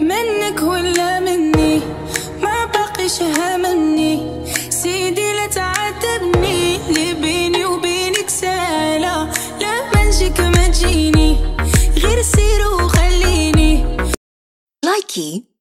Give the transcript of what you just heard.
منك ولا مني؟ ما بقي شها مني. سيدي لا تعاتبني. اللي بيني وبينك سالة لا منجيك ما تجيني. غير سير وخليني. لايكي.